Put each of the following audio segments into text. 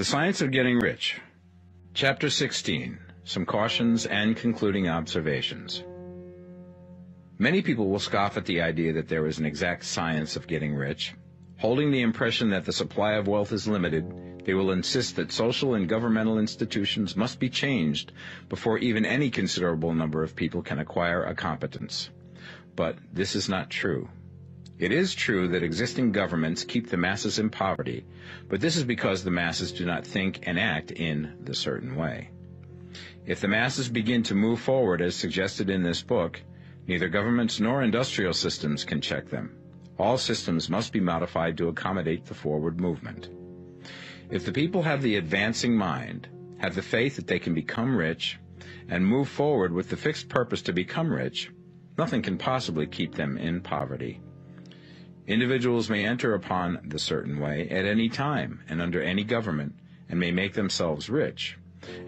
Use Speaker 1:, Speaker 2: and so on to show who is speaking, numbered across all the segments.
Speaker 1: The Science of Getting Rich. Chapter 16. Some cautions and concluding observations. Many people will scoff at the idea that there is an exact science of getting rich. Holding the impression that the supply of wealth is limited, they will insist that social and governmental institutions must be changed before even any considerable number of people can acquire a competence. But this is not true. It is true that existing governments keep the masses in poverty, but this is because the masses do not think and act in the certain way. If the masses begin to move forward as suggested in this book, neither governments nor industrial systems can check them. All systems must be modified to accommodate the forward movement. If the people have the advancing mind, have the faith that they can become rich, and move forward with the fixed purpose to become rich, nothing can possibly keep them in poverty. Individuals may enter upon the certain way at any time and under any government and may make themselves rich.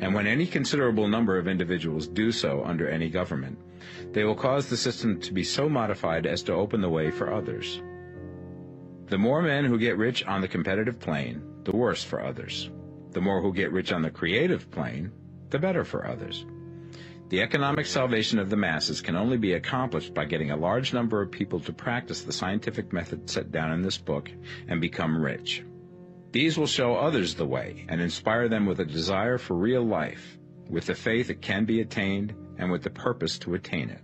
Speaker 1: And when any considerable number of individuals do so under any government, they will cause the system to be so modified as to open the way for others. The more men who get rich on the competitive plane, the worse for others. The more who get rich on the creative plane, the better for others. The economic salvation of the masses can only be accomplished by getting a large number of people to practice the scientific method set down in this book and become rich. These will show others the way and inspire them with a desire for real life, with the faith it can be attained, and with the purpose to attain it.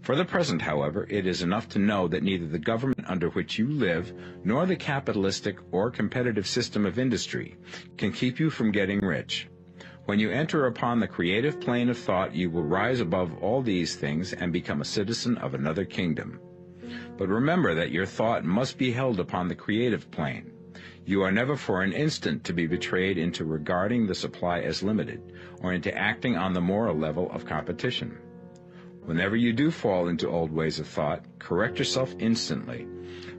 Speaker 1: For the present, however, it is enough to know that neither the government under which you live nor the capitalistic or competitive system of industry can keep you from getting rich. When you enter upon the creative plane of thought, you will rise above all these things and become a citizen of another kingdom. But remember that your thought must be held upon the creative plane. You are never for an instant to be betrayed into regarding the supply as limited, or into acting on the moral level of competition. Whenever you do fall into old ways of thought, correct yourself instantly,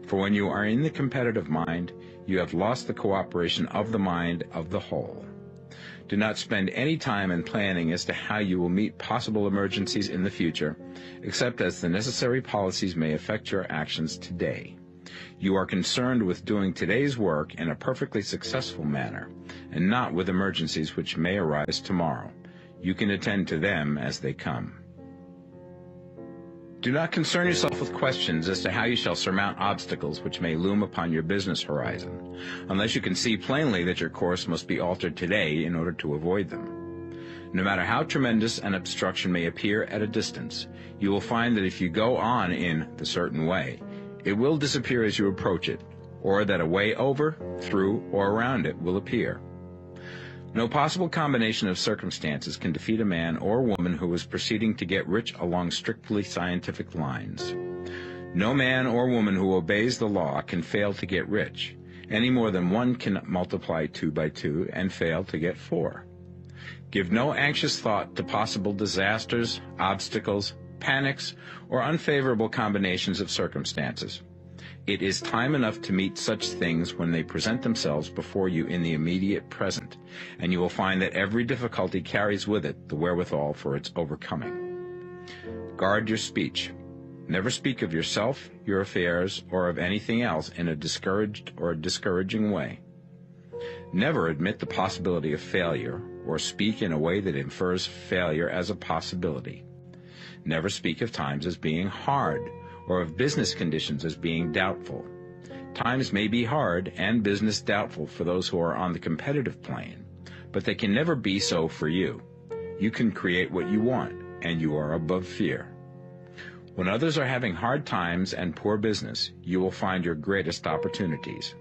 Speaker 1: for when you are in the competitive mind, you have lost the cooperation of the mind of the whole. Do not spend any time in planning as to how you will meet possible emergencies in the future, except as the necessary policies may affect your actions today. You are concerned with doing today's work in a perfectly successful manner, and not with emergencies which may arise tomorrow. You can attend to them as they come. Do not concern yourself with questions as to how you shall surmount obstacles which may loom upon your business horizon, unless you can see plainly that your course must be altered today in order to avoid them. No matter how tremendous an obstruction may appear at a distance, you will find that if you go on in the certain way, it will disappear as you approach it, or that a way over, through, or around it will appear. No possible combination of circumstances can defeat a man or woman who is proceeding to get rich along strictly scientific lines. No man or woman who obeys the law can fail to get rich, any more than one can multiply two by two and fail to get four. Give no anxious thought to possible disasters, obstacles, panics, or unfavorable combinations of circumstances. It is time enough to meet such things when they present themselves before you in the immediate present, and you will find that every difficulty carries with it the wherewithal for its overcoming. Guard your speech. Never speak of yourself, your affairs, or of anything else in a discouraged or discouraging way. Never admit the possibility of failure, or speak in a way that infers failure as a possibility. Never speak of times as being hard, or of business conditions as being doubtful. Times may be hard and business doubtful for those who are on the competitive plane, but they can never be so for you. You can create what you want, and you are above fear. When others are having hard times and poor business, you will find your greatest opportunities.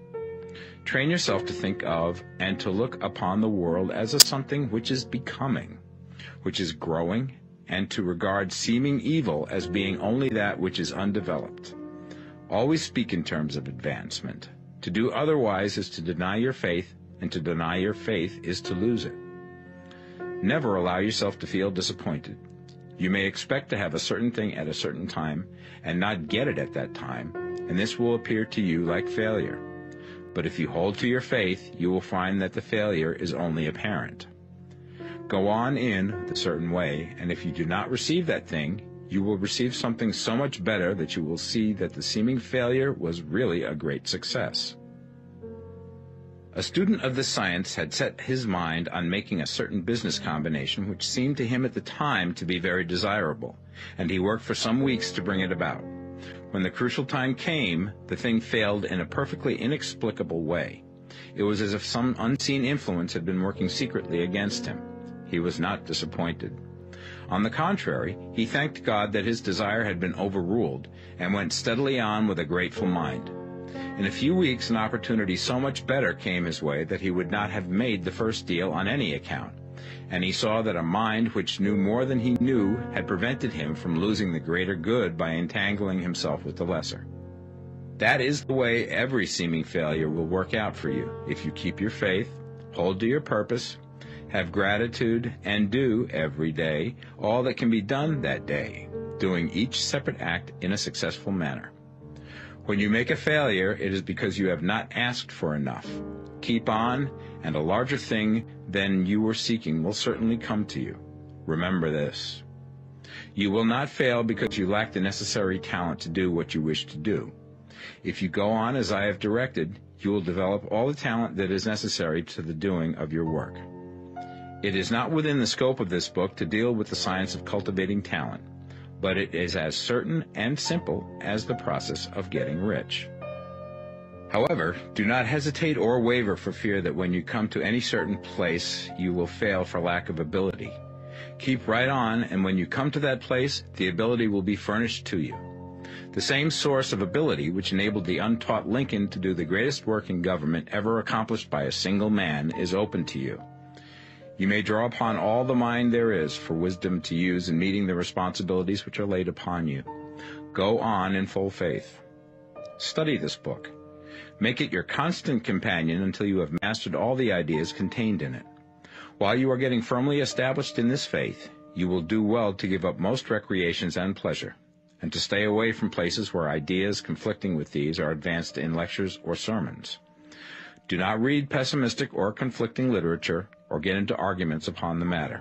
Speaker 1: Train yourself to think of and to look upon the world as a something which is becoming, which is growing and to regard seeming evil as being only that which is undeveloped. Always speak in terms of advancement. To do otherwise is to deny your faith, and to deny your faith is to lose it. Never allow yourself to feel disappointed. You may expect to have a certain thing at a certain time and not get it at that time, and this will appear to you like failure. But if you hold to your faith, you will find that the failure is only apparent. Go on in the certain way, and if you do not receive that thing, you will receive something so much better that you will see that the seeming failure was really a great success. A student of the science had set his mind on making a certain business combination which seemed to him at the time to be very desirable, and he worked for some weeks to bring it about. When the crucial time came, the thing failed in a perfectly inexplicable way. It was as if some unseen influence had been working secretly against him. He was not disappointed. On the contrary, he thanked God that his desire had been overruled, and went steadily on with a grateful mind. In a few weeks, an opportunity so much better came his way that he would not have made the first deal on any account, and he saw that a mind which knew more than he knew had prevented him from losing the greater good by entangling himself with the lesser. That is the way every seeming failure will work out for you if you keep your faith, hold to your purpose, have gratitude, and do every day all that can be done that day, doing each separate act in a successful manner. When you make a failure, it is because you have not asked for enough. Keep on, and a larger thing than you were seeking will certainly come to you. Remember this. You will not fail because you lack the necessary talent to do what you wish to do. If you go on as I have directed, you will develop all the talent that is necessary to the doing of your work. It is not within the scope of this book to deal with the science of cultivating talent but it is as certain and simple as the process of getting rich. However, do not hesitate or waver for fear that when you come to any certain place, you will fail for lack of ability. Keep right on, and when you come to that place, the ability will be furnished to you. The same source of ability which enabled the untaught Lincoln to do the greatest work in government ever accomplished by a single man is open to you. You may draw upon all the mind there is for wisdom to use in meeting the responsibilities which are laid upon you. Go on in full faith. Study this book. Make it your constant companion until you have mastered all the ideas contained in it. While you are getting firmly established in this faith, you will do well to give up most recreations and pleasure, and to stay away from places where ideas conflicting with these are advanced in lectures or sermons. Do not read pessimistic or conflicting literature or get into arguments upon the matter.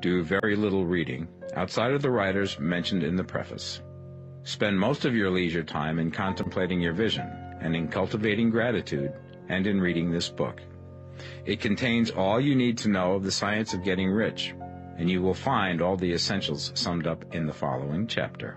Speaker 1: Do very little reading, outside of the writers mentioned in the preface. Spend most of your leisure time in contemplating your vision and in cultivating gratitude and in reading this book. It contains all you need to know of the science of getting rich, and you will find all the essentials summed up in the following chapter.